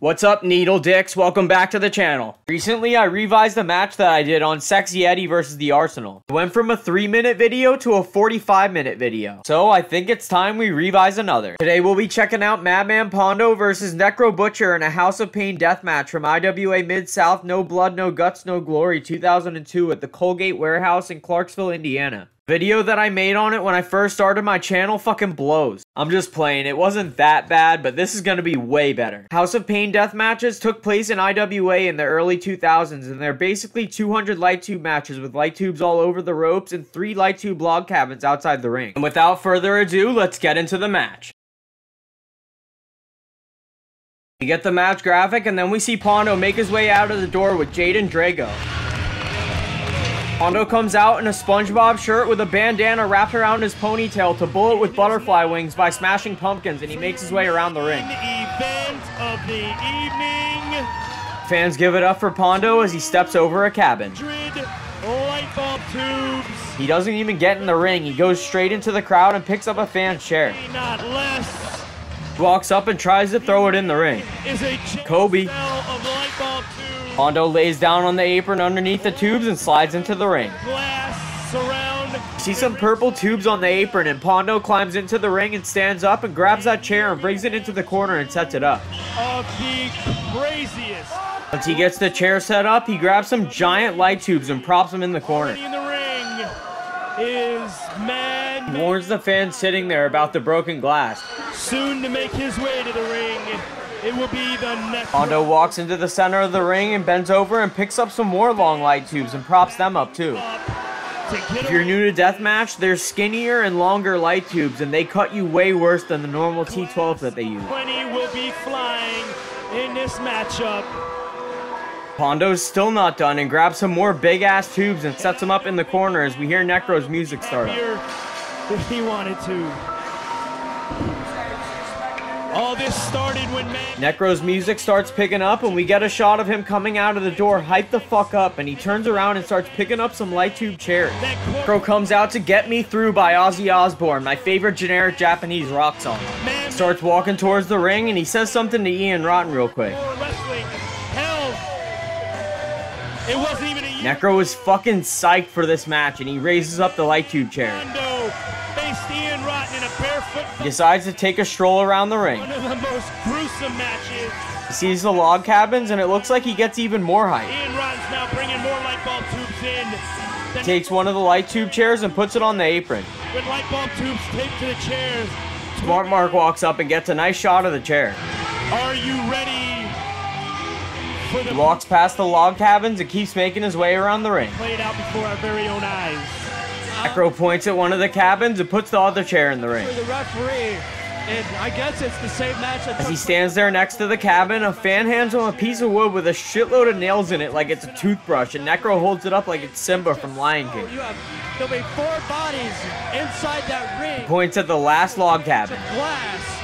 What's up, Needle Dicks? Welcome back to the channel. Recently, I revised a match that I did on Sexy Eddie versus the Arsenal. It went from a 3 minute video to a 45 minute video. So I think it's time we revise another. Today we'll be checking out Madman Pondo versus Necro Butcher in a House of Pain deathmatch from IWA Mid-South No Blood, No Guts, No Glory 2002 at the Colgate Warehouse in Clarksville, Indiana. Video that I made on it when I first started my channel fucking blows. I'm just playing, it wasn't that bad, but this is gonna be way better. House of Pain death matches took place in IWA in the early 2000s, and they're basically 200 light tube matches with light tubes all over the ropes and 3 light tube log cabins outside the ring. And without further ado, let's get into the match. We get the match graphic, and then we see Pondo make his way out of the door with Jaden Drago. Pondo comes out in a SpongeBob shirt with a bandana wrapped around his ponytail to bullet with butterfly wings by smashing pumpkins, and he makes his way around the ring. Event of the evening. Fans give it up for Pondo as he steps over a cabin. light bulb tubes. He doesn't even get in the ring. He goes straight into the crowd and picks up a fan's chair. Not less. Walks up and tries to throw it in the ring. Kobe. Of light bulb tubes. Pondo lays down on the apron underneath the tubes and slides into the ring. See some purple tubes on the apron and Pondo climbs into the ring and stands up and grabs that chair and brings it into the corner and sets it up. Of the craziest. Once he gets the chair set up, he grabs some giant light tubes and props them in the corner. In the ring is warns the fans sitting there about the broken glass. Soon to make his way to the ring. It will be the next. Pondo walks into the center of the ring and bends over and picks up some more long light tubes and props them up too. If you're new to deathmatch, there's skinnier and longer light tubes and they cut you way worse than the normal T12s that they use. 20 will be flying in this matchup. Pondo's still not done and grabs some more big ass tubes and sets them up in the corner as we hear Necro's music start. If he wanted to. All this started when man Necro's music starts picking up and we get a shot of him coming out of the door hyped the fuck up and he turns around and starts picking up some light tube chairs. Necro comes out to Get Me Through by Ozzy Osbourne, my favorite generic Japanese rock song. Man, starts walking towards the ring and he says something to Ian Rotten real quick. Necro is fucking psyched for this match and he raises up the light tube chair. He decides to take a stroll around the ring. One of the most gruesome matches. He sees the log cabins, and it looks like he gets even more height. Ian Rotten's now bringing more light bulb tubes in. He takes one of the light tube chairs and puts it on the apron. With light bulb tubes taped to the chairs. Smart Mark walks up and gets a nice shot of the chair. Are you ready? He walks past the log cabins and keeps making his way around the ring. Played out before our very own eyes. Necro points at one of the cabins and puts the other chair in the ring. The referee, and I guess it's the same match. As he stands there next to the cabin, a fan hands him a piece of wood with a shitload of nails in it like it's a toothbrush, and Necro holds it up like it's Simba from Lion oh, King. You have, there'll be four bodies inside that ring. He points at the last log cabin. Glass.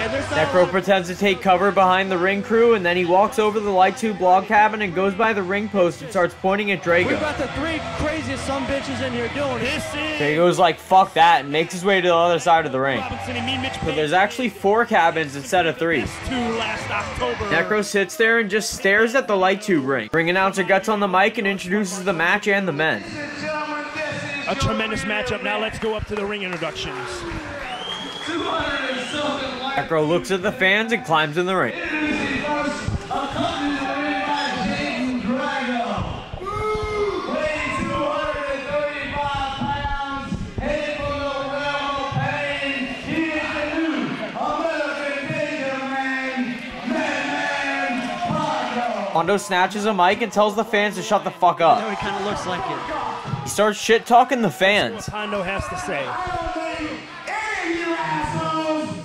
Necro pretends to take cover behind the ring crew, and then he walks over the light tube log cabin and goes by the ring post and starts pointing at Drago. We've got the three craziest some bitches in here doing this. Drago's like, fuck that, and makes his way to the other side of the ring. So there's actually four cabins instead of three. Necro sits there and just stares at the light tube ring. Ring announcer gets on the mic and introduces the match and the men. A tremendous matchup. Now let's go up to the ring introductions. Necro looks at the fans and climbs in the ring. Pondo snatches a mic and tells the fans to shut the fuck up. He kind of looks like it. He starts shit talking the fans. What Pondo has to say. He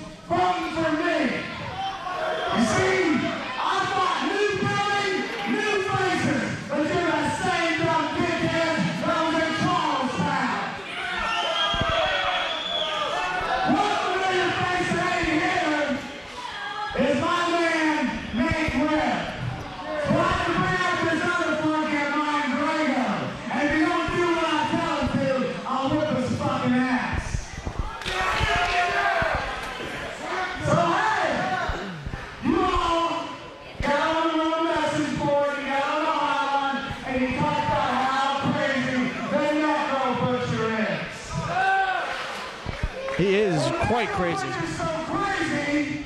is quite crazy.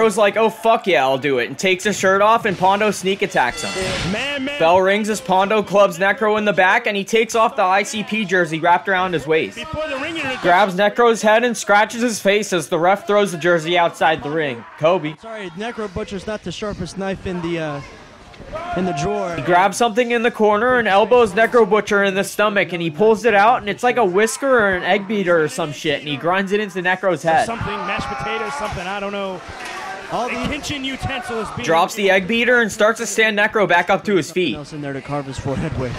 Necro's like, oh fuck yeah, I'll do it, and takes his shirt off, and Pondo sneak attacks him. Man, man. Bell rings as Pondo clubs Necro in the back, and he takes off the ICP jersey wrapped around his waist. Before the ring introduction, Grabs Necro's head and scratches his face as the ref throws the jersey outside the ring. Kobe. Sorry, Necro Butcher's not the sharpest knife in the uh, in the drawer. He grabs something in the corner and elbows Necro Butcher in the stomach, and he pulls it out, and it's like a whisker or an egg beater or some shit, and he grinds it into Necro's head. something, mashed potatoes, something, I don't know. All the kitchen utensil is being Drops the egg beater and starts to stand Necro back up to his feet. else in there to carve his forehead with.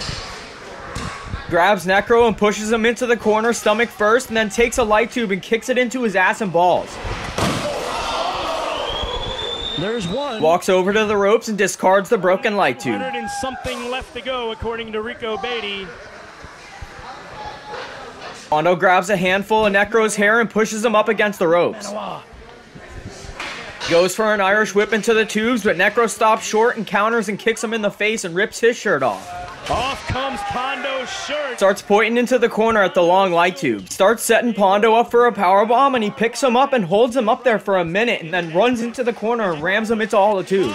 Grabs Necro and pushes him into the corner, stomach first, and then takes a light tube and kicks it into his ass and balls. There's one. Walks over to the ropes and discards the broken light tube. 100 and something left to go, according to Rico Beatty. Pondo grabs a handful of Necro's hair and pushes him up against the ropes. Goes for an Irish whip into the tubes, but Necro stops short and counters and kicks him in the face and rips his shirt off. Off comes Pondo's shirt. Starts pointing into the corner at the long light tube. Starts setting Pondo up for a power bomb, and he picks him up and holds him up there for a minute, and then runs into the corner and rams him into all the tubes.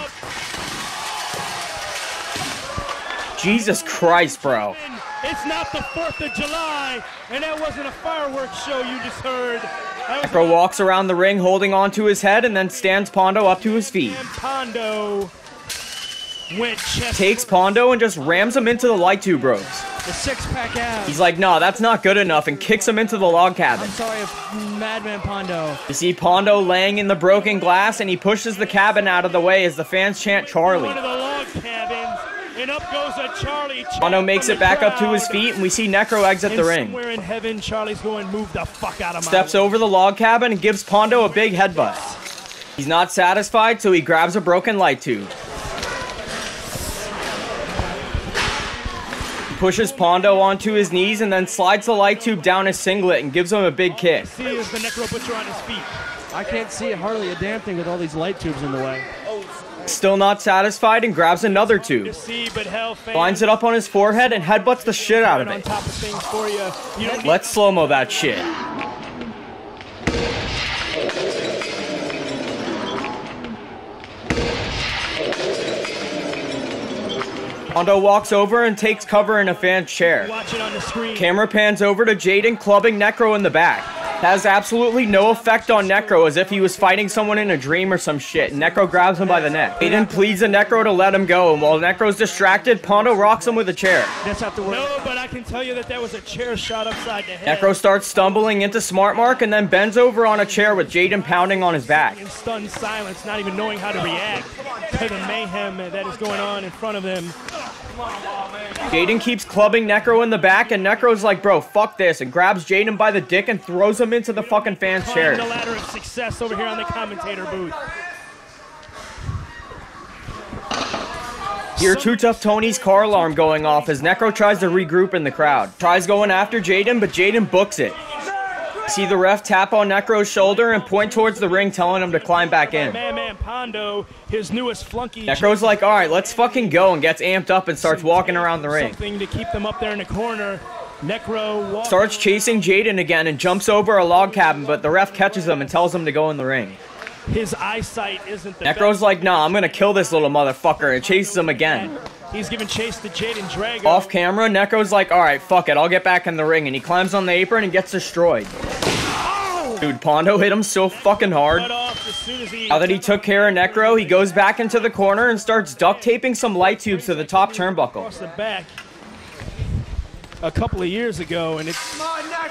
Jesus Christ, bro. It's not the 4th of July, and that wasn't a fireworks show you just heard. Necro walks around the ring holding onto his head and then stands Pondo up to his feet. Pondo Takes Pondo and just rams him into the light tube ropes. The six pack abs. He's like, nah, that's not good enough, and kicks him into the log cabin. I'm sorry if Madman Pondo. You see Pondo laying in the broken glass, and he pushes the cabin out of the way as the fans chant Charlie. one of the log cabins, and up goes a Charlie. chant Pondo makes it the back up to his feet, and we see Necro exit And the ring. somewhere in heaven, Charlie's going, move the fuck out of my Steps way." over the log cabin and gives Pondo a big headbutt. He's not satisfied, so he grabs a broken light tube. Pushes Pondo onto his knees and then slides the light tube down his singlet and gives him a big kick. See is the Necro Butcher on his feet. I can't see hardly a damn thing with all these light tubes in the way. Still not satisfied and grabs another tube. To see, but hell, fans, Lines it up on his forehead and headbutts the shit out of it. top of things for you. You don't need Let's slow mo that shit. Pondo walks over and takes cover in a fan's chair. to watch it on the screen. Camera pans over to Jaden clubbing Necro in the back. Has absolutely no effect on Necro as if he was fighting someone in a dream or some shit. Necro grabs him by the neck. Jaden pleads to Necro to let him go, and while Necro's distracted, Pondo rocks him with a chair. That's have to work. No, but I can tell you that that was a chair shot upside the head. Necro starts stumbling into Smart Mark and then bends over on a chair with Jaden pounding on his back. in stunned silence, not even knowing how to react to the mayhem that is going on in front of them. Jaden keeps clubbing Necro in the back, and Necro's like, bro, fuck this, and grabs Jaden by the dick and throws him into the fucking fan's Climb chair. the ladder of success over here on the commentator booth. Hear Too Tough Tony's car alarm going off as Necro tries to regroup in the crowd. Tries going after Jaden, but Jaden books it. See the ref tap on Necro's shoulder and point towards the ring, telling him to climb back in. Man, man, Pondo, his newest flunky. Necro's like, alright, let's fucking go, and gets amped up and starts walking around the ring. Something to keep them up there in the corner. Necro. Starts chasing Jaden again and jumps over a log cabin, but the ref catches him and tells him to go in the ring. His eyesight isn't the Necro's like, nah, I'm gonna kill this little motherfucker, and chases him again. He's giving chase to Jaden Drago. Off camera, Necro's like, alright, fuck it, I'll get back in the ring, and he climbs on the apron and gets destroyed. Oh! Dude, Pondo hit him so fucking hard. Cut off as soon as he. Now that he took care of Necro, he goes back into the corner and starts duct taping some light tubes to the top turnbuckle. Across the back a couple of years ago, and it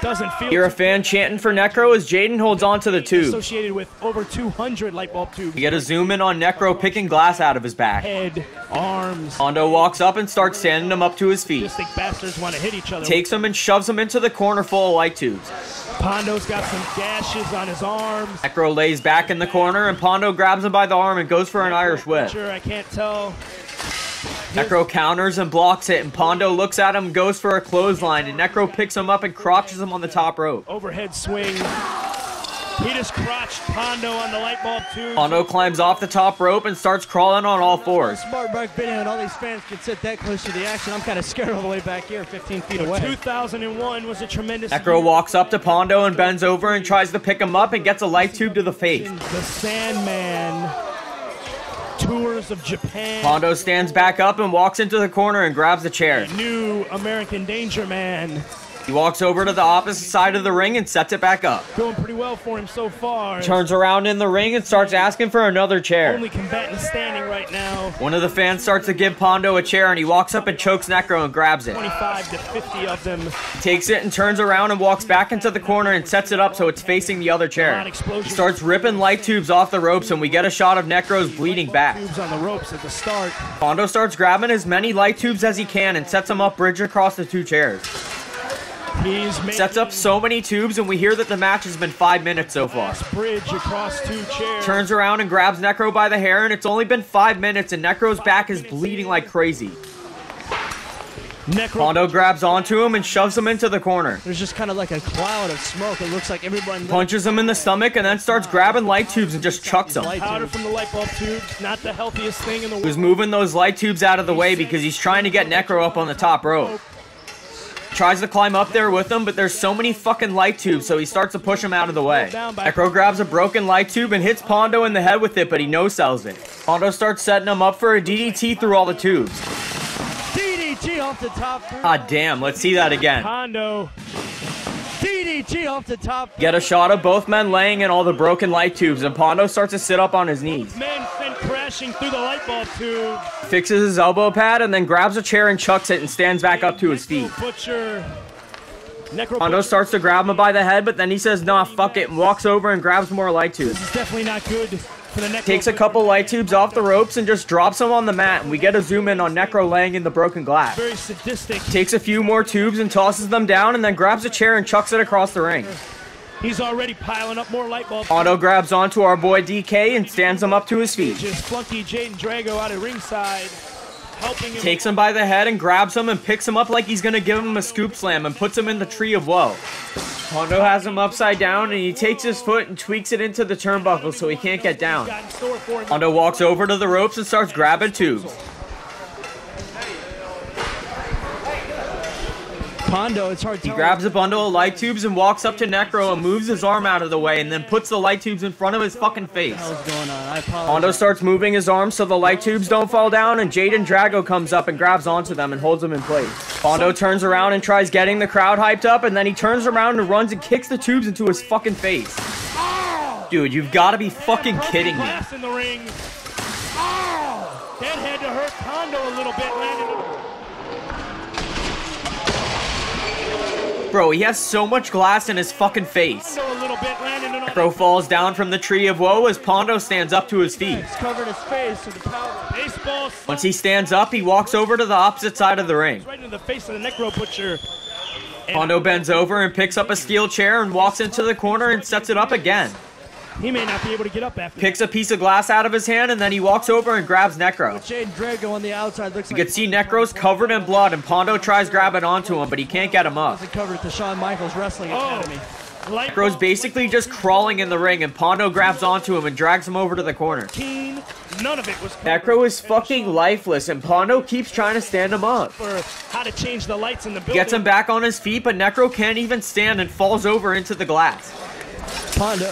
doesn't feel You're a fan chanting for Necro as Jaden holds on to the tube. associated with over 200 light bulb tubes. You get a zoom in on Necro picking glass out of his back. Head, arms. Pondo walks up and starts standing him up to his feet. Just think bastards want to hit each other. Takes him and shoves him into the corner full of light tubes. Pondo's got some gashes on his arms. Necro lays back in the corner and Pondo grabs him by the arm and goes for an Irish whip. Sure, I can't tell. Necro counters and blocks it, and Pondo looks at him goes for a clothesline, and Necro picks him up and crotches him on the top rope. Overhead swing. He just crotched Pondo on the light bulb too. Pondo climbs off the top rope and starts crawling on all fours. Smart Mark video, and all these fans can sit that close to the action. I'm kind of scared all the way back here, 15 feet away. 2001 was a tremendous. Necro year. walks up to Pondo and bends over and tries to pick him up and gets a light tube to the face. The Sandman tours of Japan. Pondo stands back up and walks into the corner and grabs a chair. New American Danger Man. He walks over to the opposite side of the ring and sets it back up. Going pretty well for him so far. Turns around in the ring and starts asking for another chair. Only combatant standing right now. One of the fans starts to give Pondo a chair and he walks up and chokes Necro and grabs it. 25 to 50 of them. He takes it and turns around and walks back into the corner and sets it up so it's facing the other chair. He starts ripping light tubes off the ropes and we get a shot of Necro's bleeding back. Tubes on the ropes at the start. Pondo starts grabbing as many light tubes as he can and sets them up bridge across the two chairs. He's Sets up so many tubes and we hear that the match has been five minutes so far. bridge across two chairs. Turns around and grabs Necro by the hair and it's only been five minutes and Necro's back is bleeding like crazy. Necro Pondo grabs onto him and shoves him into the corner. There's just kind of like a cloud of smoke. It looks like everyone. Punches him in the stomach and then starts grabbing light tubes and just chucks them. Light powder from the light bulb tubes. Not the healthiest thing in the He was moving those light tubes out of the way because he's trying to get Necro up on the top rope. Tries to climb up there with him, but there's so many fucking light tubes, so he starts to push him out of the way. Necro grabs a broken light tube and hits Pondo in the head with it, but he no-sells it. Pondo starts setting him up for a DDT through all the tubes. DDT off the top. God damn, let's see that again. Pondo. DDT off the top. Get a shot of both men laying in all the broken light tubes, and Pondo starts to sit up on his knees. Men sent crashing through the light bulb tube. Fixes his elbow pad and then grabs a chair and chucks it and stands back up to his feet. Butcher. Necro Pondo Butcher. starts to grab him by the head, but then he says, nah, fuck it, and walks over and grabs more light tubes. This is definitely not good for the Necro Takes a couple light tubes off the ropes and just drops them on the mat, and we get a zoom in on Necro laying in the broken glass. Very sadistic. Takes a few more tubes and tosses them down, and then grabs a chair and chucks it across the ring. He's already piling up more light bulbs. Pondo grabs onto our boy DK and stands him up to his feet. Just Flunky Jaden Drago out of ringside. Takes him by the head and grabs him and picks him up like he's gonna give him a scoop slam and puts him in the tree of woe. Pondo has him upside down and he takes his foot and tweaks it into the turnbuckle so he can't get down. got in store for him. Pondo walks over to the ropes and starts grabbing tubes. Pondo, it's hard to He grabs a bundle of light tubes and walks up to Necro and moves his arm out of the way and then puts the light tubes in front of his fucking face. What's going on? I apologize. Pondo starts moving his arms so the light tubes don't fall down, and Jaden Drago comes up and grabs onto them and holds them in place. Pondo turns around and tries getting the crowd hyped up, and then he turns around and runs and kicks the tubes into his fucking face. Dude, you've got to be fucking kidding me. Glass in the ring. That had to hurt Pondo a little bit, Bro, he has so much glass in his fucking face. Pondo a little bit, landing it on Necro falls down from the tree of woe as Pondo stands up to his feet. He's covered his face with the powder. baseball. Once he stands up, he walks over to the opposite side of the ring. right into the face of the Necro Butcher. And Pondo bends over and picks up a steel chair and walks into the corner and sets it up again. He may not be able to get up after Picks a piece of glass out of his hand and then he walks over and grabs Necro. Jaden Drago on the outside looks You like can see Necro's covered in blood and Pondo tries grabbing onto him, but he can't get him up. he's covered at the Shawn Michaels Wrestling Oh, Academy. light Necro's basically just crawling in the ring and Pondo grabs onto him and drags him over to the corner. None of it was Necro is fucking lifeless and Pondo keeps trying to stand him up. how to change the lights in the building. Gets him back on his feet, but Necro can't even stand and falls over into the glass. Pondo.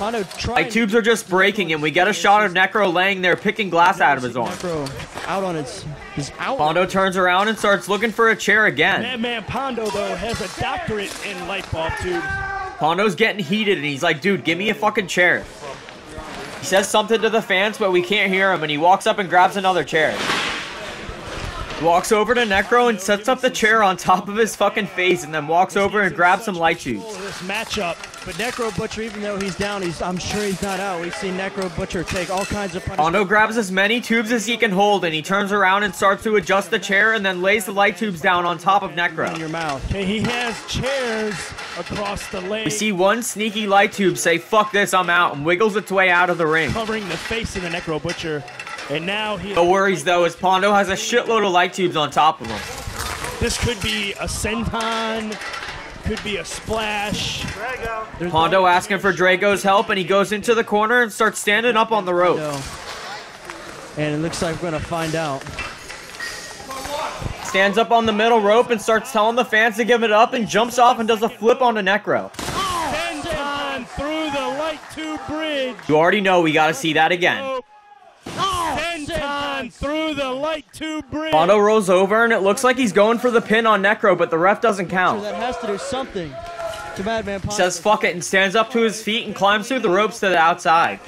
Pondo trying. Like tubes are just breaking and we get a shot of Necro laying there picking glass out of his arm. Necro out on his. He's out. Pondo turns around and starts looking for a chair again. Madman Pondo, though, has a doctorate in light bulb tubes. Pondo's getting heated and he's like, dude, give me a fucking chair. He says something to the fans, but we can't hear him, and he walks up and grabs another chair. Walks over to Necro and sets up the chair on top of his fucking face, and then walks over and grabs some light tubes. This matchup. But Necro Butcher, even though he's down, he's I'm sure he's not out. We've seen Necro Butcher take all kinds of punishment. Pondo grabs as many tubes as he can hold, and he turns around and starts to adjust the chair, and then lays the light tubes down on top of Necro. in your mouth. Okay, he has chairs across the leg. We see one sneaky light tube say, fuck this, I'm out, and wiggles its way out of the ring. covering the face of the Necro Butcher. And now he. No worries though, as Pondo has a shitload of light tubes on top of him. This could be a senton. Could be a splash. There's Pondo asking for Drago's help, and he goes into the corner and starts standing up on the rope. And it looks like we're gonna find out. Stands up on the middle rope and starts telling the fans to give it up and jumps off and does a flip onto Necro. Senton through the light tube bridge. You already know we gotta see that again. Through the light tube bridge. Pondo rolls over and it looks like he's going for the pin on Necro, but the ref doesn't count. that has to do something to Madman Pondo. Says fuck it and stands up to his feet and climbs through the ropes to the outside.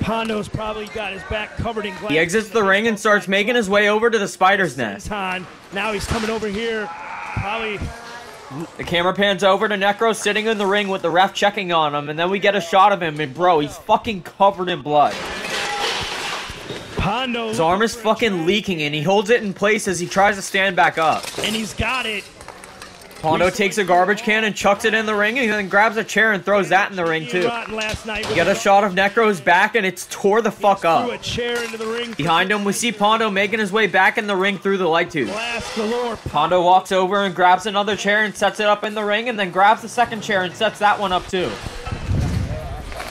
Pondo's probably got his back covered in glass. He exits the ring and starts making his way over to the spider's nest. Now he's coming over here. Probably The camera pans over to Necro sitting in the ring with the ref checking on him, and then we get a shot of him, and bro, he's fucking covered in blood. Pondo. His arm is fucking leaking, and he holds it in place as he tries to stand back up. And he's got it. Pondo takes a garbage can and chucks it in the ring, and then grabs a chair and throws that in the ring too. Rotten last night. We get a shot of Necro's back, and it's tore the fuck up. chair into the ring. Behind him, we see Pondo making his way back in the ring through the light tube. Pondo walks over and grabs another chair and sets it up in the ring, and then grabs the second chair and sets that one up too.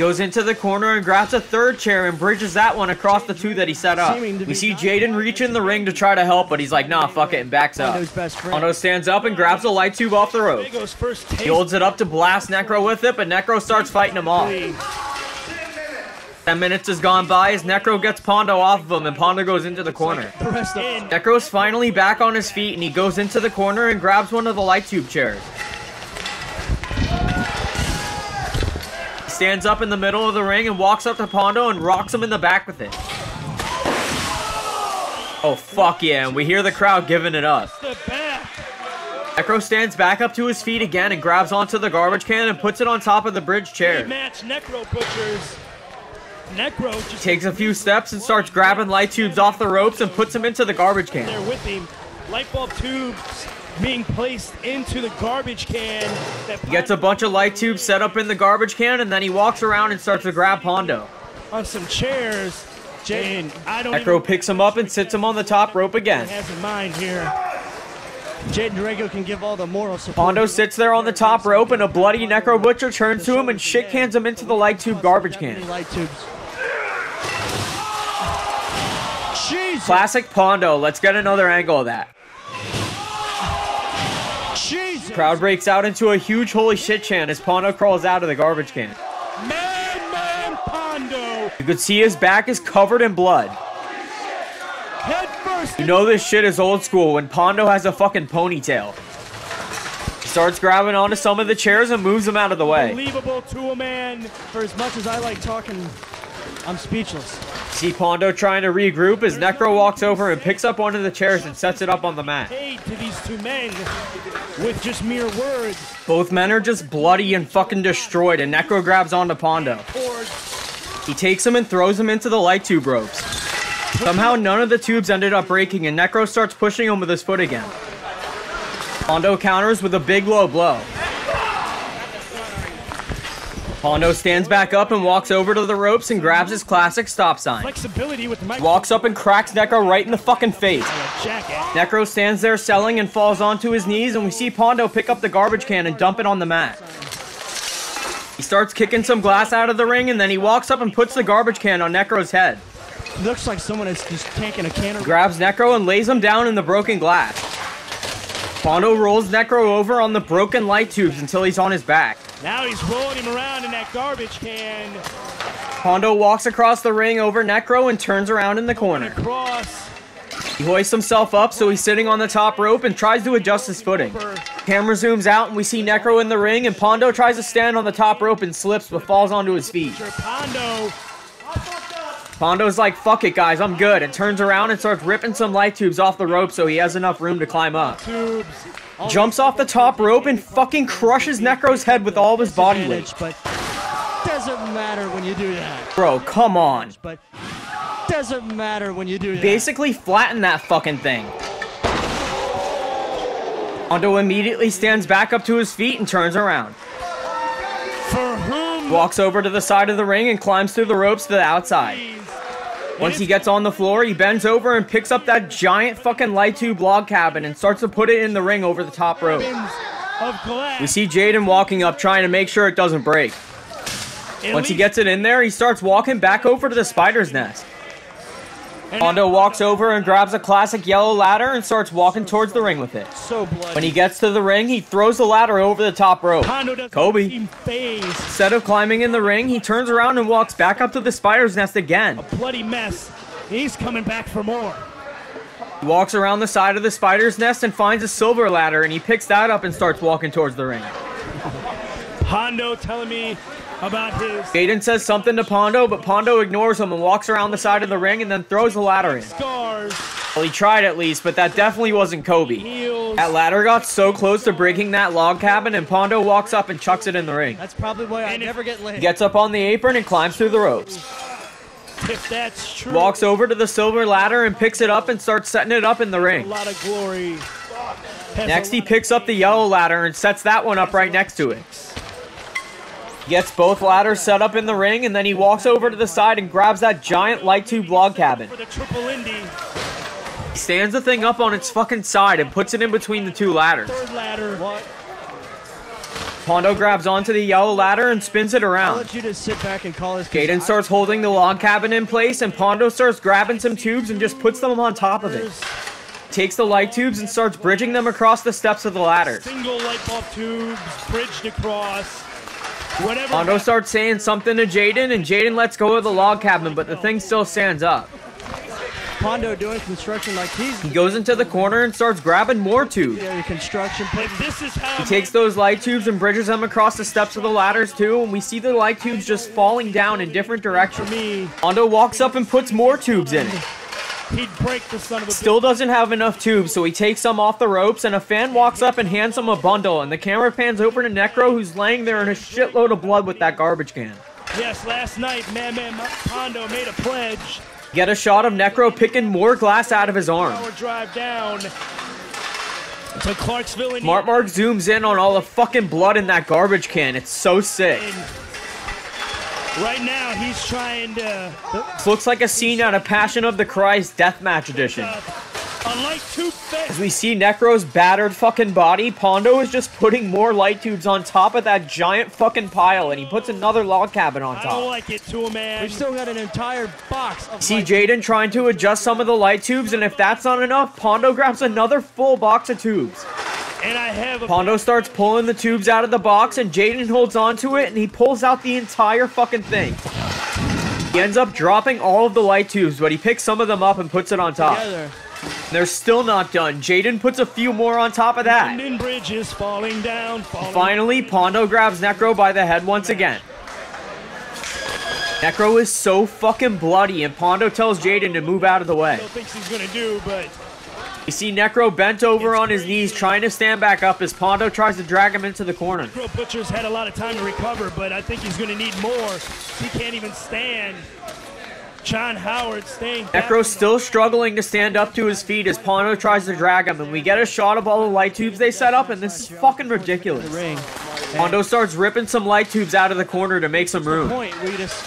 Goes into the corner and grabs a third chair and bridges that one across the two that he set up. We see Jaden reach in the ring to try to help, but he's like, nah, fuck it, and backs up. Pondo's best friend. Pondo stands up and grabs a light tube off the rope. Drago's first taste. He holds it up to blast Necro with it, but Necro starts fighting him off. Ten minutes has gone by as Necro gets Pondo off of him, and Pondo goes into the corner. The rest of In. Necro's finally back on his feet, and he goes into the corner and grabs one of the light tube chairs. Stands up in the middle of the ring and walks up to Pondo and rocks him in the back with it. Oh, fuck yeah, and we hear the crowd giving it up. The back. Necro stands back up to his feet again and grabs onto the garbage can and puts it on top of the bridge chair. Match Necro Butchers. Necro just Takes a few steps and starts grabbing light tubes off the ropes and puts them into the garbage can. there with him. Light bulb tubes being placed into the garbage can. That He gets a bunch of light tubes set up in the garbage can and then he walks around and starts to grab Pondo. on some chairs. And I don't Necro picks him up and sits him on the top rope again. has in mind here. Jaden Drago can give all the moral support. Pondo sits there on the top rope and a bloody Necro Butcher turns to him and shit cans him into the light tube garbage can. Light tubes. Jesus. Classic Pondo. Let's get another angle of that. Crowd breaks out into a huge holy shit chant as Pondo crawls out of the garbage can. Madman Pondo. You could see his back is covered in blood. Head first. You know this shit is old school when Pondo has a fucking ponytail. He starts grabbing onto some of the chairs and moves them out of the way. Unbelievable to a man. For as much as I like talking, I'm speechless. See Pondo trying to regroup as Necro walks over and picks up one of the chairs and sets it up on the mat. To these two men with just mere words. Both men are just bloody and fucking destroyed and Necro grabs onto Pondo. He takes him and throws him into the light tube ropes. Somehow none of the tubes ended up breaking and Necro starts pushing him with his foot again. Pondo counters with a big low blow. Pondo stands back up and walks over to the ropes and grabs his classic stop sign. flexibility with the. Walks up and cracks Necro right in the fucking face. Necro stands there selling and falls onto his knees, and we see Pondo pick up the garbage can and dump it on the mat. He starts kicking some glass out of the ring, and then he walks up and puts the garbage can on Necro's head. Looks like someone is just taking a can. Grabs Necro and lays him down in the broken glass. Pondo rolls Necro over on the broken light tubes until he's on his back. Now he's rolling him around in that garbage can. Pondo walks across the ring over Necro and turns around in the corner. Across. He hoists himself up so he's sitting on the top rope and tries to adjust his footing. Camera zooms out and we see Necro in the ring and Pondo tries to stand on the top rope and slips but falls onto his feet. Pondo. Pondo's like, fuck it guys, I'm good, and turns around and starts ripping some light tubes off the rope so he has enough room to climb up. Jumps off the top rope and fucking crushes Necro's head with all of his body weight. But doesn't matter when you do that. Bro, come on. But doesn't matter when you do that. Basically flatten that fucking thing. Pondo immediately stands back up to his feet and turns around. For whom? Walks over to the side of the ring and climbs through the ropes to the outside. Once he gets on the floor, he bends over and picks up that giant fucking light tube log cabin and starts to put it in the ring over the top rope. We see Jaden walking up trying to make sure it doesn't break. Once he gets it in there, he starts walking back over to the spider's nest. And Pondo walks over and grabs a classic yellow ladder and starts walking towards the ring with it. So bloody. When he gets to the ring, he throws the ladder over the top rope. Kobe. Instead of climbing in the ring, he turns around and walks back up to the spider's nest again. A bloody mess. He's coming back for more. He walks around the side of the spider's nest and finds a silver ladder and he picks that up and starts walking towards the ring. Pondo telling me about his Jaden says something to Pondo, but Pondo ignores him and walks around the side of the ring and then throws the ladder in. scars, Well, he tried at least, but that definitely wasn't Kobe. heels. That ladder got so close to breaking that log cabin, and Pondo walks up and chucks it in the ring. That's probably why I never get laid. Gets up on the apron and climbs through the ropes. If that's true, Walks over to the silver ladder and picks it up and starts setting it up in the ring. a ring. lot of glory. Next, he picks up the yellow ladder and sets that one up right next to it. He gets both ladders set up in the ring, and then he walks over to the side and grabs that giant light tube log cabin. for the triple Indy. He stands the thing up on its fucking side and puts it in between the two ladders. Third Pondo grabs onto the yellow ladder and spins it I'll around. let you just sit back and call this. 'cause Jaden starts holding the log cabin in place, and Pondo starts grabbing some tubes and just puts them on top of it. Takes the light tubes and starts bridging them across the steps of the ladder. Single light bulb tubes bridged across. Whatever. Pondo starts saying something to Jaden, and Jaden lets go of the log cabin, but the thing still stands up. Pondo doing construction like he's He goes into the corner and starts grabbing more tubes. yeah, your construction. And this is how He takes those light tubes and bridges them across the steps of the ladders too, and we see the light tubes just falling down in different directions. me. Pondo walks up and puts more tubes in it. He'd break the son of a Still doesn't have enough tubes, so he takes some off the ropes, and a fan walks up and hands him a bundle, and the camera pans over to Necro, who's laying there in a shitload of blood with that garbage can. Yes, last night, Madman Pondo made a pledge. Get a shot of Necro picking more glass out of his arm. Hour drive down to Clarksville, Smart Mark zooms in on all the fucking blood in that garbage can. It's so sick. Right now, he's trying to This looks like a scene out of Passion of the Christ Deathmatch Edition. a light tube As we see Necro's battered fucking body, Pondo is just putting more light tubes on top of that giant fucking pile, and he puts another log cabin on top. I don't top. like it to a man. We've still got an entire box of. See Jaden trying to adjust some of the light tubes, and if that's not enough, Pondo grabs another full box of tubes. And I have a Pondo starts pulling the tubes out of the box, and Jaden holds onto it, and he pulls out the entire fucking thing. He ends up dropping all of the light tubes, but he picks some of them up and puts it on top. together. They're still not done. Jaden puts a few more on top of that. Bridge is falling down. Falling Finally, Pondo grabs Necro by the head once again. Necro is so fucking bloody, and Pondo tells Jaden to move out of the way. Thinks he's gonna do, but You see Necro bent over on his knees trying to stand back up as Pondo tries to drag him into the corner. Pro Butcher's had a lot of time to recover, but I think he's gonna need more. He can't even stand. John Howard staying. Necro's still struggling to stand up to his feet as Pondo tries to drag him, and we get a shot of all the light tubes they set up, and this is fucking ridiculous. Pondo starts ripping some light tubes out of the corner to make some room. Point where you just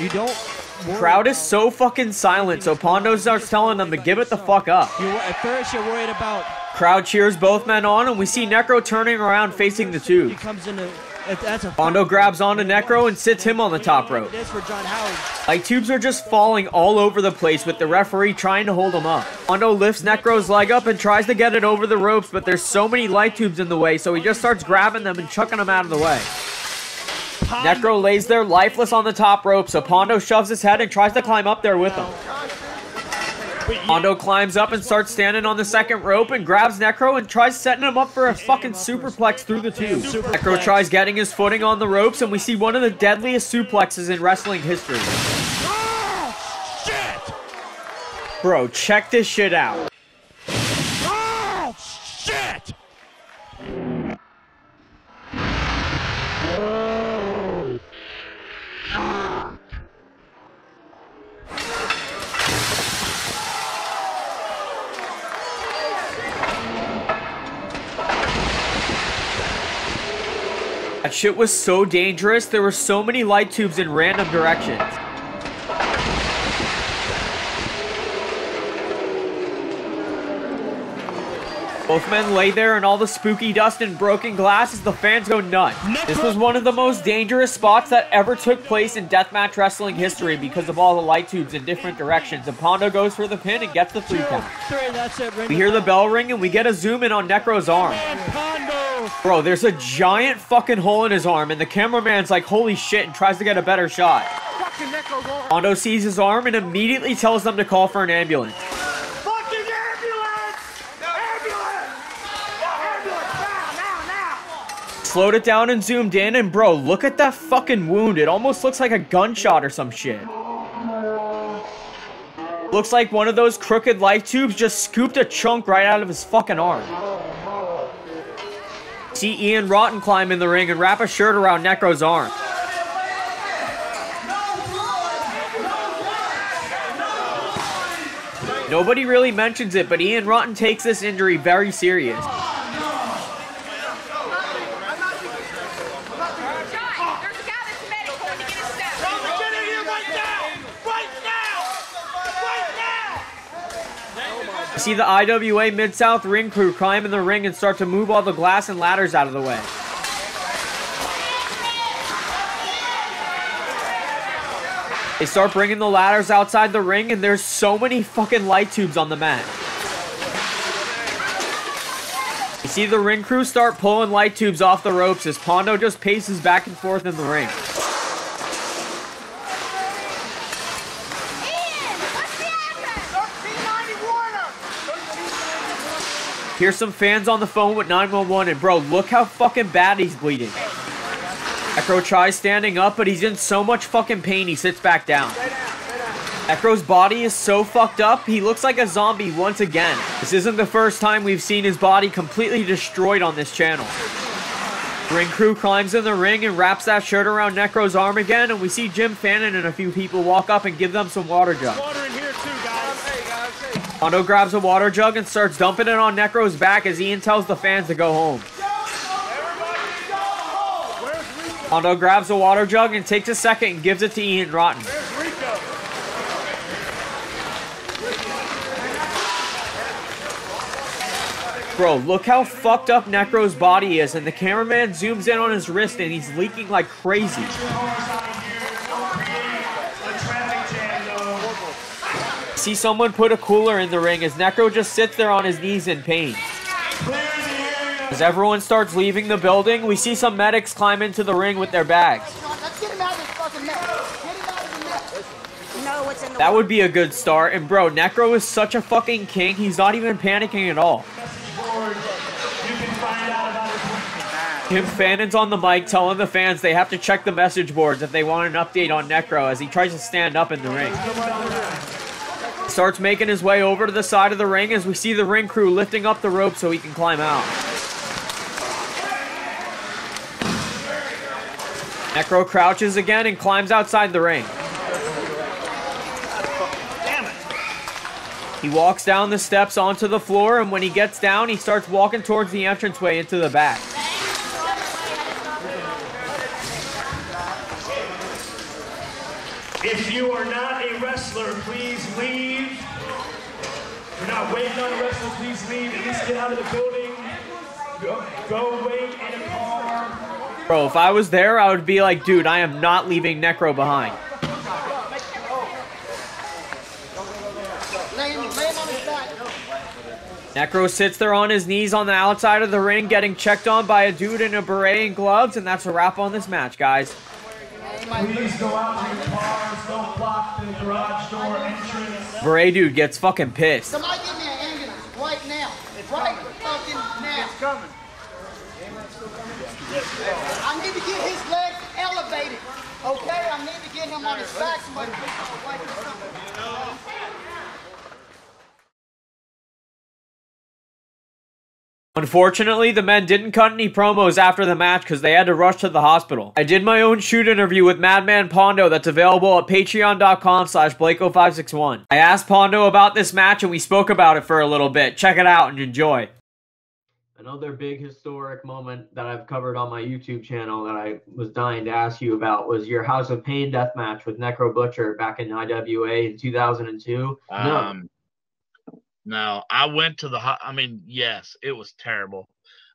you don't. Crowd is so fucking silent, so Pondo starts telling them to give it the fuck up. At first you're worried about Crowd cheers both men on, and we see Necro turning around facing the he tube. comes into. If that's a. Pondo grabs onto Necro and sits him on the top rope. It is for John Howard. Like tubes are just falling all over the place with the referee trying to hold him up. Pondo lifts Necro's leg up and tries to get it over the ropes, but there's so many light tubes in the way, so he just starts grabbing them and chucking them out of the way. Necro lays there lifeless on the top rope, so Pondo shoves his head and tries to climb up there with him. Pondo climbs up and starts standing on the second rope and grabs Necro and tries setting him up for a fucking superplex through the tube. Necro tries getting his footing on the ropes, and we see one of the deadliest suplexes in wrestling history. Oh! Bro, check this shit out. Shit was so dangerous. There were so many light tubes in random directions. Both men lay there in all the spooky dust and broken glass as the fans go nuts. This was one of the most dangerous spots that ever took place in deathmatch wrestling history because of all the light tubes in different directions. And Pondo goes for the pin and gets the three count. Three, that's it. Ring We hear the bell ring and we get a zoom in on Necro's arm. Bro, there's a giant fucking hole in his arm and the cameraman's like, holy shit, and tries to get a better shot. Pondo sees his arm and immediately tells them to call for an ambulance. Fucking ambulance! Ambulance! Ambulance! Now, now, now! Slowed it down and zoomed in, and bro, look at that fucking wound. It almost looks like a gunshot or some shit. Looks like one of those crooked light tubes just scooped a chunk right out of his fucking arm. See Ian Rotten climb in the ring and wrap a shirt around Necro's arm. Nobody really mentions it, but Ian Rotten takes this injury very serious. See the IWA Mid South ring crew climb in the ring and start to move all the glass and ladders out of the way. They start bringing the ladders outside the ring, and there's so many fucking light tubes on the mat. You see the ring crew start pulling light tubes off the ropes as Pondo just paces back and forth in the ring. Ian, what's the address? 1390 Warner! Here's some fans on the phone with 911, and bro, look how fucking bad he's bleeding. Necro tries standing up, but he's in so much fucking pain he sits back down. Necro's body is so fucked up, he looks like a zombie once again. This isn't the first time we've seen his body completely destroyed on this channel. Ring crew climbs in the ring and wraps that shirt around Necro's arm again, and we see Jim Fannin and a few people walk up and give them some water jugs. Pondo grabs a water jug and starts dumping it on Necro's back as Ian tells the fans to go home. Pondo grabs a water jug and takes a second and gives it to Ian Rotten. Bro, look how fucked up Necro's body is, and the cameraman zooms in on his wrist and he's leaking like crazy. See someone put a cooler in the ring as Necro just sits there on his knees in pain. As everyone starts leaving the building, we see some medics climb into the ring with their bags. Let's get him out of this fucking mess. Get him out of the mess. You know what's in the That would be a good start. And bro, Necro is such a fucking king, he's not even panicking at all. Kim Fannon's on the mic telling the fans they have to check the message boards if they want an update on Necro as he tries to stand up in the ring. Starts making his way over to the side of the ring as we see the ring crew lifting up the rope so he can climb out. Necro crouches again and climbs outside the ring. He walks down the steps onto the floor, and when he gets down, he starts walking towards the entranceway into the back. If you are not a wrestler, please leave. If you're not waiting on a wrestler, please leave. At least get out of the building. Go, go wait in a car. Bro, if I was there, I would be like, dude, I am not leaving Necro behind. Lay him, lay him on his back. Necro sits there on his knees on the outside of the ring, getting checked on by a dude in a beret and gloves, and that's a wrap on this match, guys. Please go out to your cars. Don't block the garage door entrance. Beret dude gets fucking pissed. Somebody give me an ambulance right now. Right fucking now. It's coming. I need to get his legs elevated. Okay? I need to get him on his back. Somebody please come away from something. Unfortunately, the men didn't cut any promos after the match because they had to rush to the hospital. I did my own shoot interview with Madman Pondo that's available at patreon.com slash BlakeO561. I asked Pondo about this match and we spoke about it for a little bit. Check it out and enjoy. Another big historic moment that I've covered on my YouTube channel that I was dying to ask you about was your House of Pain death match with Necro Butcher back in IWA in 2002. Um, no, I went to the. I mean, yes, it was terrible.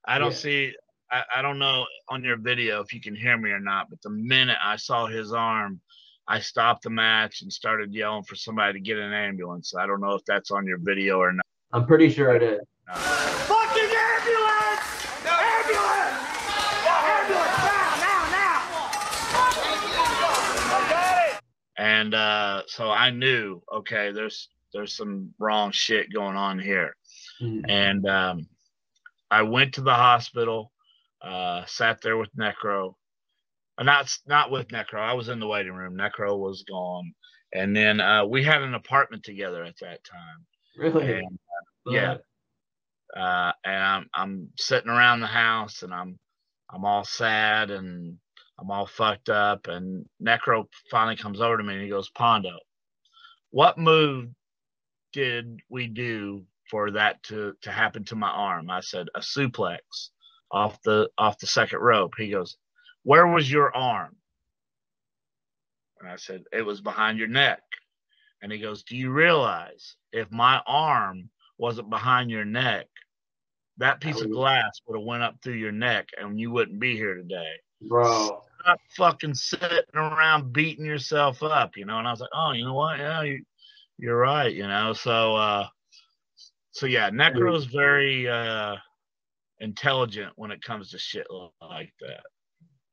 I don't Yeah. see. I, I don't know on your video if you can hear me or not, but the minute I saw his arm, I stopped the match and started yelling for somebody to get an ambulance. I don't know if that's on your video or not. I'm pretty sure it is. Fucking ambulance! Ambulance! Ambulance! Now, now, now! I got it! and uh, so I knew, okay, there's there's some wrong shit going on here, Mhm. and um, I went to the hospital, uh, sat there with Necro, uh, not not with Necro. I was in the waiting room. Necro was gone, and then uh, we had an apartment together at that time. Really? And, uh, yeah, uh, and I'm I'm sitting around the house and I'm I'm all sad and I'm all fucked up and Necro finally comes over to me and he goes, Pondo, what move did we do for that to to happen to my arm? I said a suplex off the off the second rope. He goes, Where was your arm? And I said, It was behind your neck. And he goes, Do you realize if my arm wasn't behind your neck, that piece of glass would have went up through your neck and you wouldn't be here today. Bro. Not fucking sitting around beating yourself up, you know. And I was like, oh, you know what? Yeah, you, you're right, you know. So, uh, so yeah, Necro's very uh, intelligent when it comes to shit like that.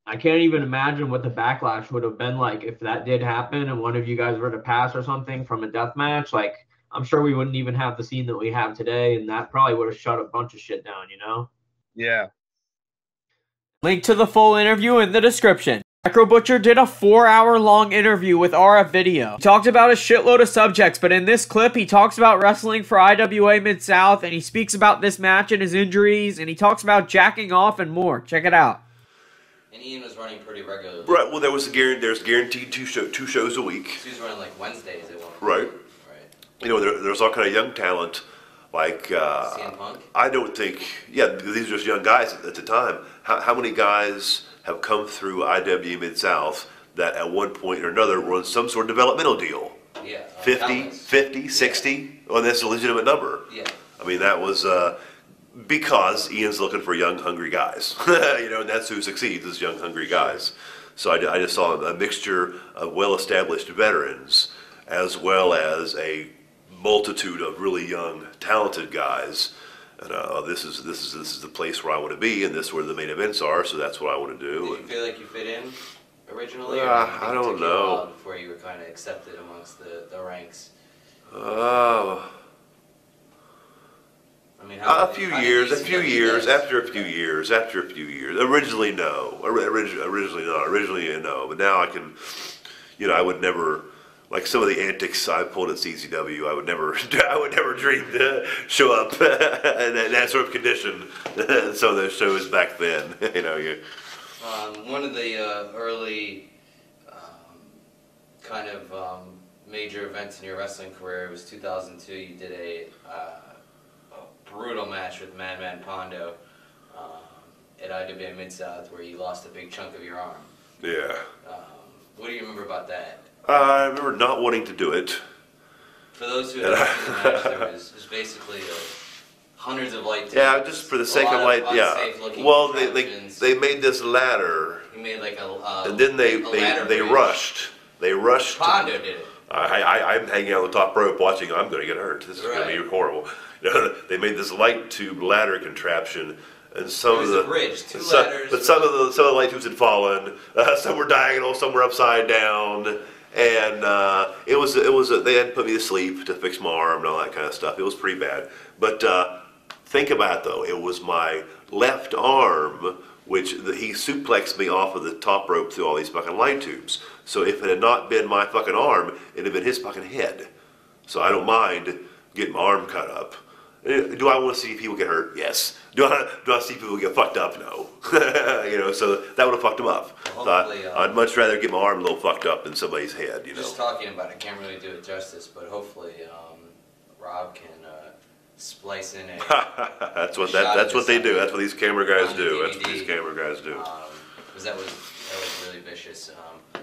I can't even imagine what the backlash would have been like if that did happen and one of you guys were to pass or something from a death match. Like, I'm sure we wouldn't even have the scene that we have today, and that probably would have shut a bunch of shit down, you know? Yeah. Link to the full interview in the description. Necro Butcher did a four hour long interview with RF Video. He talked about a shitload of subjects, but in this clip, he talks about wrestling for IWA Mid South, and he speaks about this match and his injuries, and he talks about jacking off and more. Check it out. And Ian was running pretty regularly. Right. Well, there was a guaranteed. There's guaranteed two show two shows a week. He was running like Wednesdays at one point. Right. Right. You know, there, there's all kind of young talent. Like uh, CM Punk? I don't think. Yeah, these are just young guys at the time. How, how many guys have come through IW Mid South that at one point or another were on some sort of developmental deal? Yeah. uh, 50, countless. 50, 60? Well, that's a legitimate number. Yeah. I mean, that was uh, because Ian's looking for young, hungry guys. you know, and that's who succeeds is young, hungry guys. So I, I just saw a mixture of well-established veterans as well as a multitude of really young, talented guys. And uh, this is this is this is the place where I want to be, and this is where the main events are. So that's what I want to do. Did you And feel like you fit in originally? or Uh, I don't took you a know. Before you were kind of accepted amongst the, the ranks. uh, I mean, how A few years, a few years, after a few years, after a few years. Originally, no. Orig- originally, not. Originally, no. But now I can, you know, I would never, like some of the antics I pulled at CCW, I would never, I would never dream to show up in that, that sort of condition. some of those shows back then, you know, you. Um, one of the uh, early um, kind of um, major events in your wrestling career was 2002. You did a, uh, a brutal match with Madman Pondo um, at IWA Mid South where you lost a big chunk of your arm. Yeah. Um, what do you remember about that? Uh, I remember not wanting to do it. For those who haven't seen the there was, was basically uh, hundreds of light Yeah, just for the a sake of light. Yeah. Well, they, they they made this ladder, He made like a. Uh, and then they they, they rushed. They rushed. Pondo did it. I, I, I'm hanging on the top rope watching. I'm going to get hurt. This is going to be horrible. You know, they made this light tube ladder contraption, and some of the bridge, two some- ladders. but some of the some of the light tubes had fallen. Uh, some were diagonal, some were upside down, and uh, it was it was they had put me to sleep to fix my arm and all that kind of stuff. It was pretty bad. But uh, think about it, though, it was my left arm. Which the, he suplexed me off of the top rope through all these fucking light tubes. So if it had not been my fucking arm, it'd have been his fucking head. So I don't mind getting my arm cut up. Eh, Do I want to see people get hurt? Yes. Do I, do I see people get fucked up? No. you know, so that would have fucked them up. Well, So I, uh, I'd much rather get my arm a little fucked up than somebody's head, you know. Just talking about it, can't really do it justice, but hopefully um, Rob can uh, splice in a. that's what that, that's what they do. That's what these camera guys the do. That's what these camera guys do. because that was that was really vicious. Um,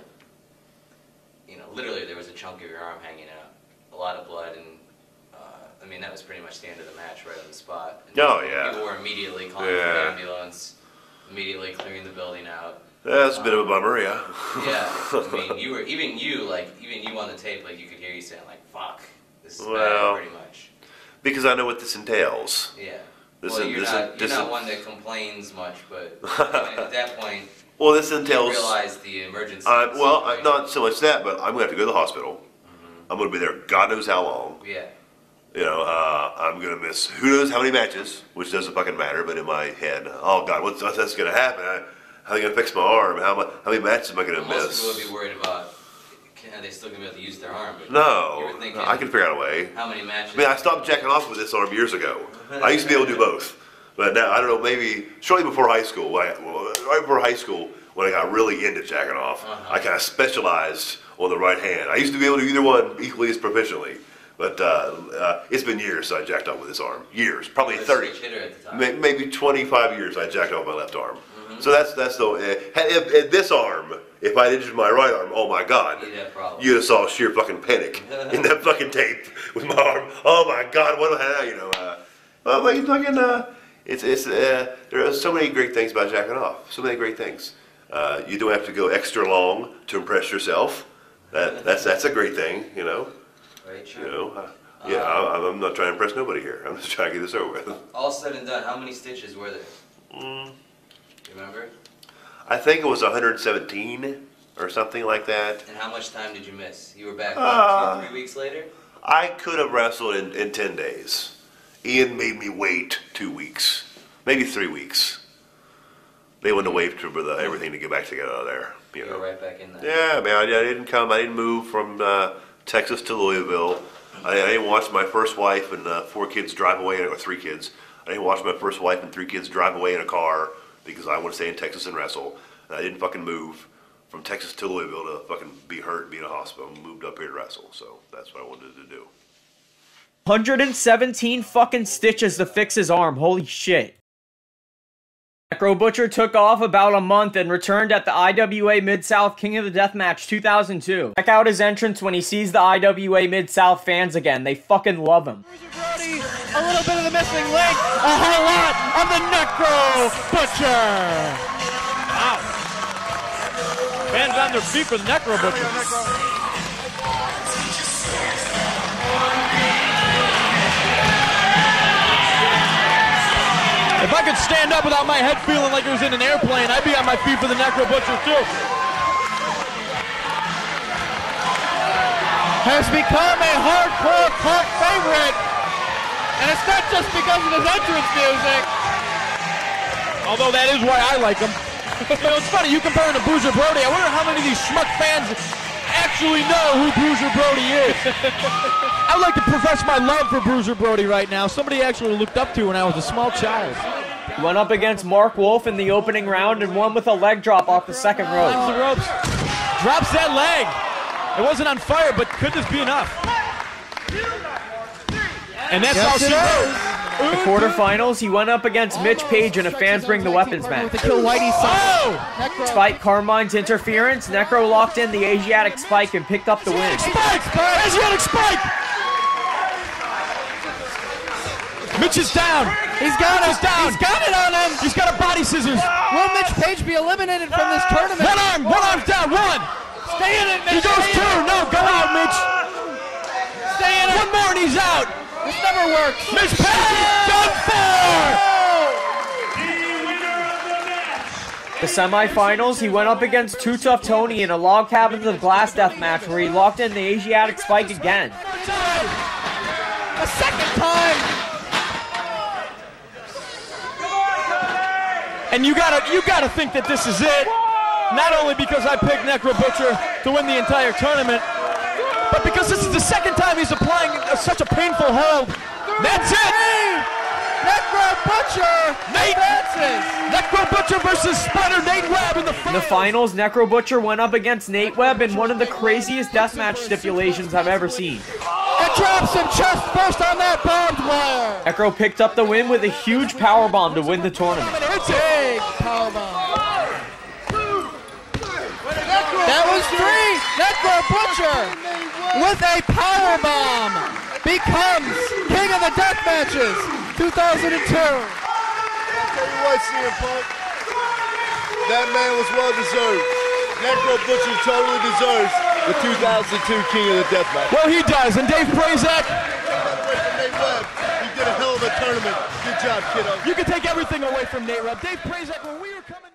you know, literally there was a chunk of your arm hanging out, a lot of blood, and uh, I mean, that was pretty much the end of the match right on the spot. And Oh, yeah. People were immediately calling Yeah. for the ambulance, immediately clearing the building out. That's a bit of a bummer, yeah. Yeah, I mean, you were even you like even you on the tape like you could hear you saying like "fuck," this is Well, bad, pretty much. because I know what this entails. Yeah. This well, is- you're this is- not this you're not is- one that complains much, but even at that point, Well, this you entails. realize the emergency. Uh, well, not so much that, but I'm gonna have to go to the hospital. I'm gonna be there God knows how long. Yeah. You know, uh, I'm gonna miss who knows how many matches, which doesn't fucking matter. But in my head, oh God, what's, what's that's gonna happen? I, how are they gonna fix my arm? How, how many matches am I gonna miss? Most people miss? would be worried about. Can, are they still gonna be able to use their arm? No, thinking. I can figure out a way. How many matches? I mean, I stopped jacking off with this arm years ago. I used to be able to do both, but now I don't know. Maybe shortly before high school, I, right before high school, when I got really into jacking off, Uh-huh. I kind of specialized on the right hand. I used to be able to do either one equally as proficiently, but uh, uh, it's been years since I jacked off with this arm. Years, probably thirty, at the time. may- maybe twenty-five years. I jacked off my left arm. Mm-hmm. So that's that's the uh, if, if this arm. If I did my right arm, oh my God, You'd have you'd have saw sheer fucking panic in that fucking tape with my arm. Oh my God, what the hell, you know? Uh, well, like fucking, uh, it's it's uh, there are so many great things about jacking off. So many great things. Uh, you don't have to go extra long to impress yourself. That that's that's a great thing, you know. Right. You know. Uh, yeah, I, I'm not trying to impress nobody here. I'm just trying to get this over with. All said and done, how many stitches were there? Mm, Remember? I think it was 117 or something like that. And how much time did you miss? You were back Uh, what, two, three weeks later. I could have wrestled in, in 10 days. Ian made me wait two weeks, maybe three weeks. They wouldn't have waited for the, everything to get back together out of there. You You know. were right back in there. Yeah, man, I, I didn't come. I didn't move from uh, Texas to Louisville. I, I didn't watch my first wife and uh, four kids drive away, or three kids. I didn't watch my first wife and three kids drive away in a car because I want to stay in Texas and wrestle. And I didn't fucking move from Texas to Louisville to fucking be hurt and be in a hospital. I moved up here to wrestle, so that's what I wanted to do. 117 fucking stitches to fix his arm. Holy shit. Necro Butcher took off about a month and returned at the IWA Mid-South King of the Death Match 2002. Check out his entrance when he sees the IWA Mid-South fans again. They fucking love him. Brody, a little bit of the missing link, a whole lot of the Necro Butcher. Wow. Fans on their feet for the Necro Butcher. If I could stand up without my head feeling like it was in an airplane, I'd be on my feet for the Necro Butcher too. Has become a hardcore cult favorite, and it's not just because of his entrance music. Although that is why I like him. you know, it's funny, you compare him to Bruiser Brody. I wonder how many of these schmuck fans actually know who Bruiser Brody is. I would like to profess my love for Bruiser Brody right now. Somebody I actually looked up to when I was a small child. He went up against Mark Wolf in the opening round and won with a leg drop off the second Climbs rope. the ropes, drops that leg. It wasn't on fire, but could this be enough? And that's how she The uh-huh. quarterfinals, he went up against Mitch Page in a fans bring the weapons match. Kill Whitey oh! Despite Carmine's interference, Necro locked in the Asiatic spike and picked up the win. Spike! Asiatic spike! Mitch is down. He's got it. He's down. He's got it on him. He's got a body scissors. Will Mitch Page be eliminated from this tournament? One arm. One arm's down. One. Stay in it, Mitch. He goes two. No, go out, Mitch. Stay in it. One more and he's out. This never works. Mitch Page done for. The winner of the match. The semifinals, he went up against Too Tough Tony in a log cabins of glass death match where he locked in the Asiatic spike again. A second time. And you gotta, you gotta think that this is it. Not only because I picked Necro Butcher to win the entire tournament, but because this is the second time he's applying such a painful hold. That's it. Necro Butcher Nate. advances. Necro Butcher versus Spider Nate Webb in the In the finals, Necro Butcher went up against Nate Webb in one of the craziest deathmatch stipulations I've ever seen. And drops him chest first on that barbed wire. Necro picked up the win with a huge powerbomb to win the tournament. It's it. Big powerbomb. That was three. Necro Butcher with a powerbomb. becomes King of the Death Matches 2002. I'll tell you what, CM Punk, that man was well deserved. Necro Butcher totally deserves the 2002 King of the Death Match. Well, he does, and Dave Prazak. Nate Webb, he did a hell of a tournament. Good job, kiddo. You can take everything away from Nate Webb. Dave Prazak, when we were coming.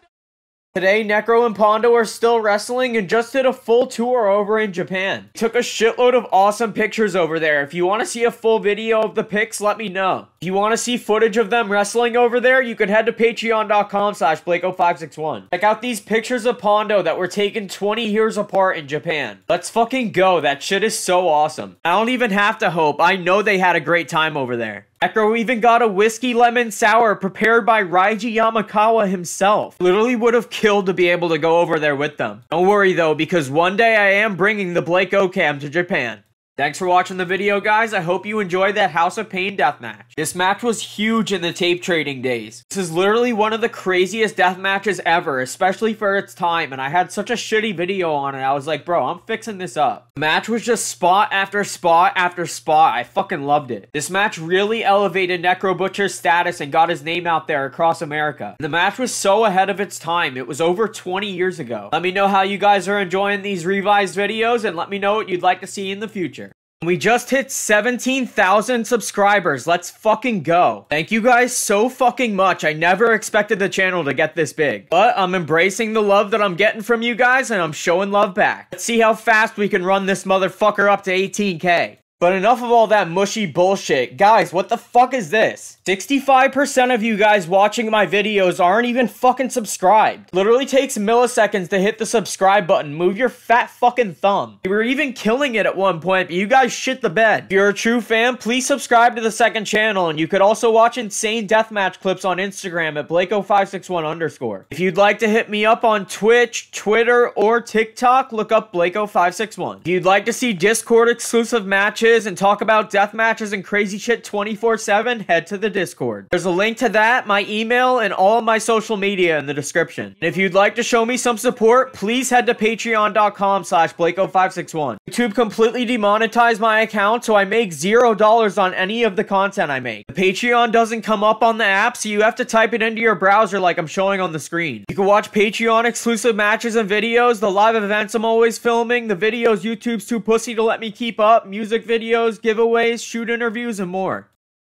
Today, Necro and Pondo are still wrestling and just did a full tour over in Japan. Took a shitload of awesome pictures over there. If you want to see a full video of the pics, let me know. You want to see footage of them wrestling over there, you can head to patreon.com slash BlakeO561. Check out these pictures of Pondo that were taken 20 years apart in Japan. Let's fucking go. That shit is so awesome. I don't even have to hope. I know they had a great time over there. Necro even got a whiskey lemon sour prepared by Ryuji Yamakawa himself. Literally would have killed to be able to go over there with them. Don't worry though, because one day I am bringing the Blake Ocam to Japan. Thanks for watching the video, guys. I hope you enjoyed that House of Pain death match. This match was huge in the tape trading days. This is literally one of the craziest death matches ever, especially for its time, and I had such a shitty video on it. I was like, bro, I'm fixing this up. The match was just spot after spot after spot. I fucking loved it. This match really elevated Necro Butcher's status and got his name out there across America. The match was so ahead of its time. It was over 20 years ago. Let me know how you guys are enjoying these revised videos, and let me know what you'd like to see in the future. We just hit 17,000 subscribers. Let's fucking go. Thank you guys so fucking much. I never expected the channel to get this big. But I'm embracing the love that I'm getting from you guys and I'm showing love back. Let's see how fast we can run this motherfucker up to 18k. But enough of all that mushy bullshit. Guys, what the fuck is this? 65% of you guys watching my videos aren't even fucking subscribed. Literally takes milliseconds to hit the subscribe button. Move your fat fucking thumb. We were even killing it at one point, but you guys shit the bed. If you're a true fan, please subscribe to the second channel, and you could also watch insane deathmatch clips on Instagram at BlakeO561 underscore. If you'd like to hit me up on Twitch, Twitter, or TikTok, look up BlakeO561. If you'd like to see Discord exclusive matches, and talk about death matches and crazy shit 24-7, head to the Discord. There's a link to that, my email, and all my social media in the description. And if you'd like to show me some support, please head to patreon.com slash BlakeO561. YouTube completely demonetized my account, so I make zero dollars on any of the content I make. The Patreon doesn't come up on the app, so you have to type it into your browser like I'm showing on the screen. You can watch Patreon exclusive matches and videos, the live events I'm always filming, the videos YouTube's too pussy to let me keep up, music videos, giveaways, shoot interviews, and more.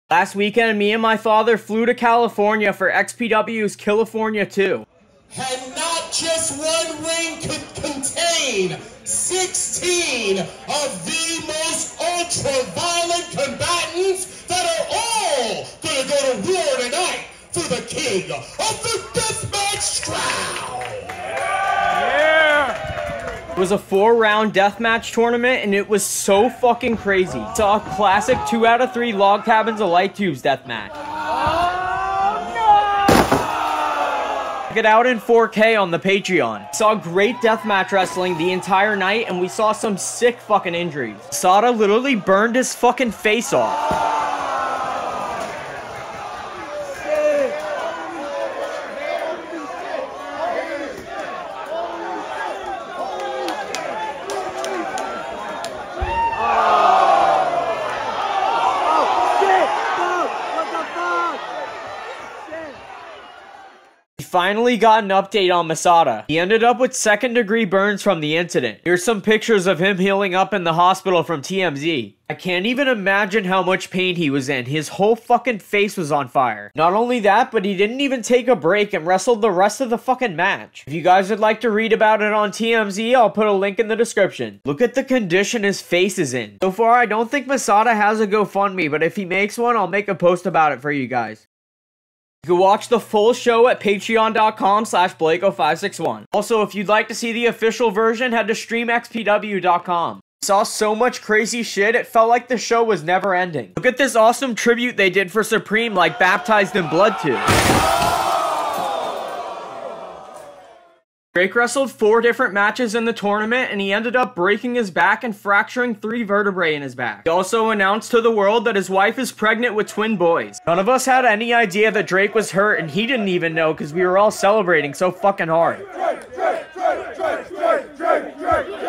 Last weekend, me and my father flew to California for XPW's California 2. And not just one ring could contain 16 of the most ultra-violent combatants that are all gonna go to war tonight for the king of the deathmatch crown. Yeah! It was a four round deathmatch tournament and it was so fucking crazy. Saw a classic two out of three log cabins of light tubes deathmatch. Check it out in 4K on the Patreon. Saw great deathmatch wrestling the entire night and we saw some sick fucking injuries. Sada literally burned his fucking face off. Finally got an update on Masada. He ended up with second degree burns from the incident. Here's some pictures of him healing up in the hospital from TMZ. I can't even imagine how much pain he was in. His whole fucking face was on fire. Not only that, but he didn't even take a break and wrestled the rest of the fucking match. If you guys would like to read about it on TMZ, I'll put a link in the description. Look at the condition his face is in. So far, I don't think Masada has a GoFundMe, but if he makes one, I'll make a post about it for you guys. You can watch the full show at patreon.com slash BlakeO561. Also, if you'd like to see the official version, head to streamxpw.com. Saw so much crazy shit, it felt like the show was never ending. Look at this awesome tribute they did for Supreme like Baptized in Blood 2. Drake wrestled four different matches in the tournament and he ended up breaking his back and fracturing three vertebrae in his back. He also announced to the world that his wife is pregnant with twin boys. None of us had any idea that Drake was hurt and he didn't even know because we were all celebrating so fucking hard. Drake, Drake, Drake,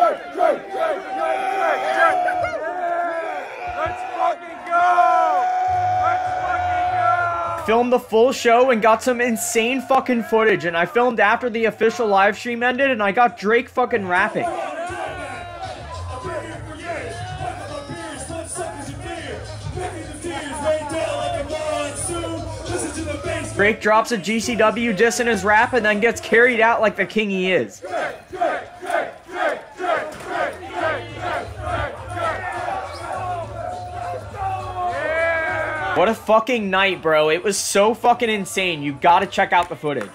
filmed the full show and got some insane fucking footage. And I filmed after the official live stream ended and I got Drake fucking rapping. Drake drops a GCW diss in his rap and then gets carried out like the king he is. What a fucking night, bro. It was so fucking insane. You gotta check out the footage.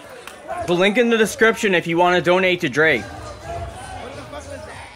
The link in the description if you want to donate to Drake.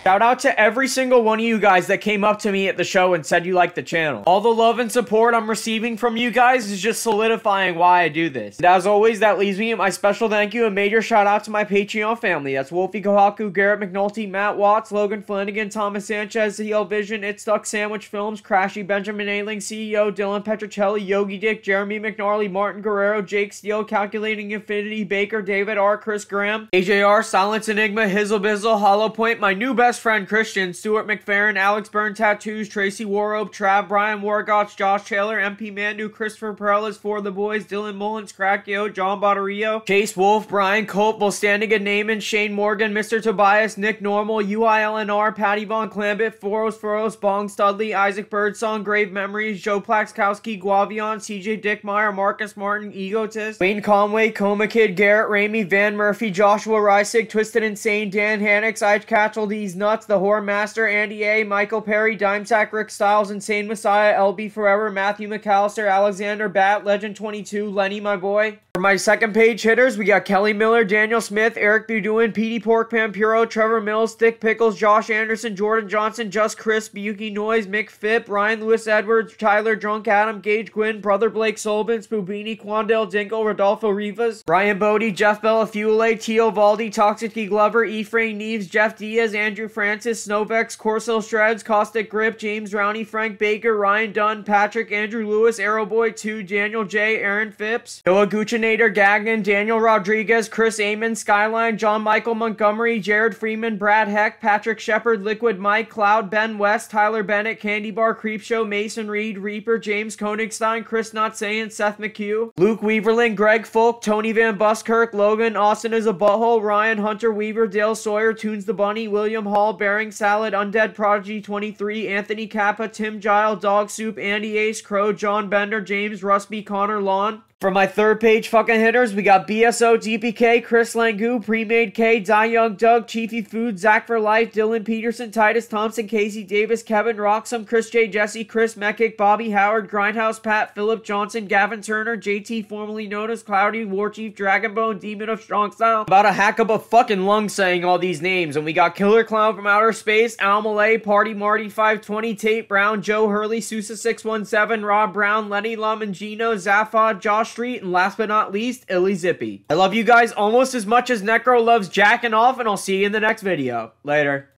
Shout out to every single one of you guys that came up to me at the show and said you liked the channel. All the love and support I'm receiving from you guys is just solidifying why I do this. And as always, that leaves me my special thank you and major shout out to my Patreon family. That's Wolfie Kohaku, Garrett McNulty, Matt Watts, Logan Flanagan, Thomas Sanchez, CL Vision, It Stuck Sandwich Films, Crashy, Benjamin Ailing, CEO, Dylan Petricelli, Yogi Dick, Jeremy McNarley, Martin Guerrero, Jake Steele, Calculating Infinity, Baker, David R, Chris Graham, AJR, Silence Enigma, Hizzle Bizzle, Hollow Point, my new best friend Christian, Stuart McFerrin, Alex Byrne Tattoos, Tracy Warrope, Trav, Brian Wargotch, Josh Taylor, MP Mandu, Christopher Perellas, For the Boys, Dylan Mullins, Crackio, John Botterillo, Chase Wolf, Brian Colt, Volstandiga Naaman, Shane Morgan, Mr. Tobias, Nick Normal, UILNR, Patty Von Clambit, Foros Foros, Bong Studley, Isaac Birdsong, Grave Memories, Joe Plaxkowski, Guavion, CJ Dickmeyer, Marcus Martin, Egotist, Wayne Conway, Coma Kid, Garrett Ramey, Van Murphy, Joshua Reisig, Twisted Insane, Dan Hannix, I Catchel, These Nuts, The Horror Master, Andy A, Michael Perry, Dimesack, Rick Styles, Insane Messiah, LB Forever, Matthew McAllister, Alexander Bat, Legend 22, Lenny, my boy. For my second page hitters, we got Kelly Miller, Daniel Smith, Eric Buduin, Petey Pork, Pampuro, Trevor Mills, Thick Pickles, Josh Anderson, Jordan Johnson, Just Chris, Yuki Noise, Mick Phipp, Ryan Lewis Edwards, Tyler Drunk Adam, Gage Gwynn, Brother Blake Solbin, Spoobini, Quandale Dinkle, Rodolfo Rivas, Brian Bodie, Jeff Bellafuele, Tio Valdi, Toxic Glover, Ephraim Neves, Jeff Diaz, Andrew Francis, Snowvex, Corso Shreds, Caustic Grip, James Rowney, Frank Baker, Ryan Dunn, Patrick, Andrew Lewis, Arrowboy 2, Daniel J, Aaron Phipps, Noah Gucinator, Gagnon, Daniel Rodriguez, Chris Amon, Skyline, John Michael Montgomery, Jared Freeman, Brad Heck, Patrick Shepard, Liquid Mike, Cloud, Ben West, Tyler Bennett, Candy Bar Creepshow, Mason Reed, Reaper, James Konigstein, Chris Not Seth McHugh, Luke Weaverling, Greg Folk, Tony Van Buskirk, Logan, Austin is a Butthole, Ryan Hunter Weaver, Dale Sawyer, Tunes the Bunny, William Hall, Bearing Salad, Undead Prodigy 23, Anthony Kappa, Tim Gile, Dog Soup, Andy Ace, Crow, John Bender, James Rusby, Connor Lawn. For my third page fucking hitters, we got BSO, DPK, Chris Langu, Premade K, Die Young Doug, Chiefy Food, Zach for Life, Dylan Peterson, Titus Thompson, Casey Davis, Kevin Roxham, Chris J. Jesse, Chris Meckick, Bobby Howard, Grindhouse Pat, Philip Johnson, Gavin Turner, JT, formerly known as Cloudy, War Chief, Dragonbone, Demon of Strong Style. About a hack up a fucking lung saying all these names. And we got Killer Clown from Outer Space, Al Malay, Party Marty 520, Tate Brown, Joe Hurley, Sousa 617, Rob Brown, Lenny Gino, Zaphod, Josh Street, and last but not least, Illy Zippy. I love you guys almost as much as Necro loves jacking off, and I'll see you in the next video. Later.